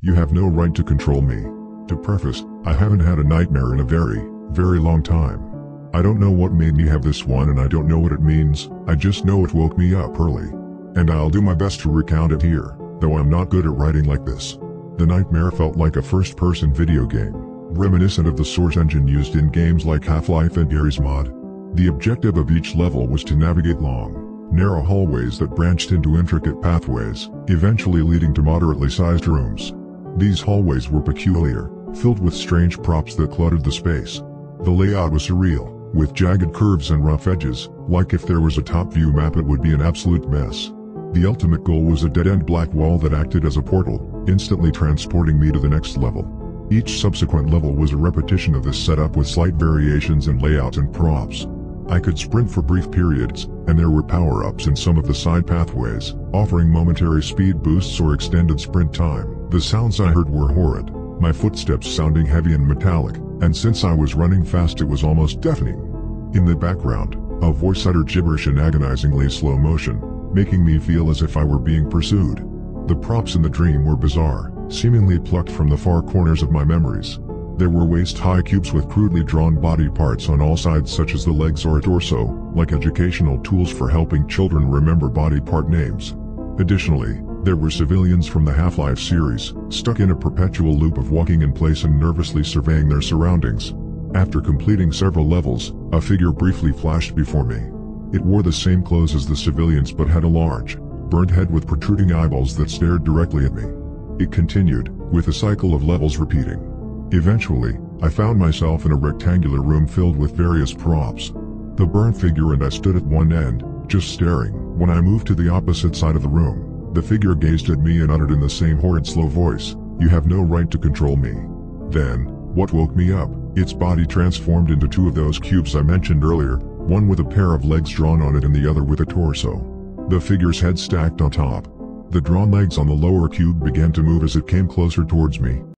You have no right to control me. To preface, I haven't had a nightmare in a very, very long time. I don't know what made me have this one and I don't know what it means, I just know it woke me up early. And I'll do my best to recount it here, though I'm not good at writing like this. The nightmare felt like a first-person video game, reminiscent of the source engine used in games like Half-Life and Garry's Mod. The objective of each level was to navigate long, narrow hallways that branched into intricate pathways, eventually leading to moderately sized rooms. These hallways were peculiar, filled with strange props that cluttered the space. The layout was surreal, with jagged curves and rough edges, like if there was a top-view map it would be an absolute mess. The ultimate goal was a dead-end black wall that acted as a portal, instantly transporting me to the next level. Each subsequent level was a repetition of this setup with slight variations in layout and props. I could sprint for brief periods, and there were power-ups in some of the side pathways, offering momentary speed boosts or extended sprint time. The sounds I heard were horrid, my footsteps sounding heavy and metallic, and since I was running fast it was almost deafening. In the background, a voice uttered gibberish in agonizingly slow motion, making me feel as if I were being pursued. The props in the dream were bizarre, seemingly plucked from the far corners of my memories. There were waist-high cubes with crudely drawn body parts on all sides such as the legs or a torso, like educational tools for helping children remember body part names. Additionally, there were civilians from the Half-Life series, stuck in a perpetual loop of walking in place and nervously surveying their surroundings. After completing several levels, a figure briefly flashed before me. It wore the same clothes as the civilians but had a large, burnt head with protruding eyeballs that stared directly at me. It continued, with a cycle of levels repeating. Eventually, I found myself in a rectangular room filled with various props. The burnt figure and I stood at one end, just staring. When I moved to the opposite side of the room, the figure gazed at me and uttered in the same horrid slow voice, You have no right to control me. Then, what woke me up? Its body transformed into two of those cubes I mentioned earlier, one with a pair of legs drawn on it and the other with a torso. The figure's head stacked on top. The drawn legs on the lower cube began to move as it came closer towards me.